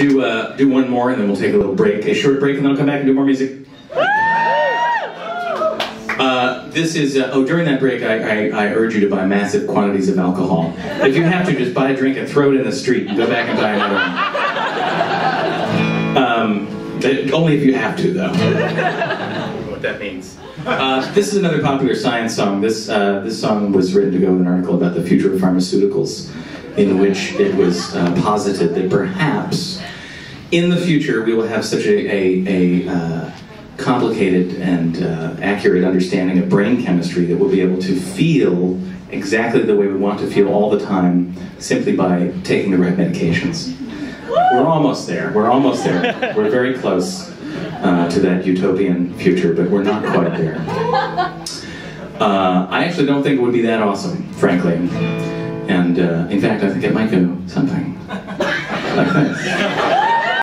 do uh, do one more, and then we'll take a little break, a short break, and then I'll come back and do more music. Uh, this is uh, oh during that break I, I, I urge you to buy massive quantities of alcohol. If you have to, just buy a drink and throw it in the street and go back and buy another one. Um, only if you have to though. what that means. Uh, this is another popular science song. This uh, this song was written to go with an article about the future of pharmaceuticals, in which it was uh, posited that perhaps in the future we will have such a, a, a uh, complicated and uh, accurate understanding of brain chemistry that we'll be able to feel exactly the way we want to feel all the time simply by taking the right medications. We're almost there. We're almost there. We're very close uh, to that utopian future, but we're not quite there. Uh, I actually don't think it would be that awesome, frankly. And uh, in fact, I think it might go something like this.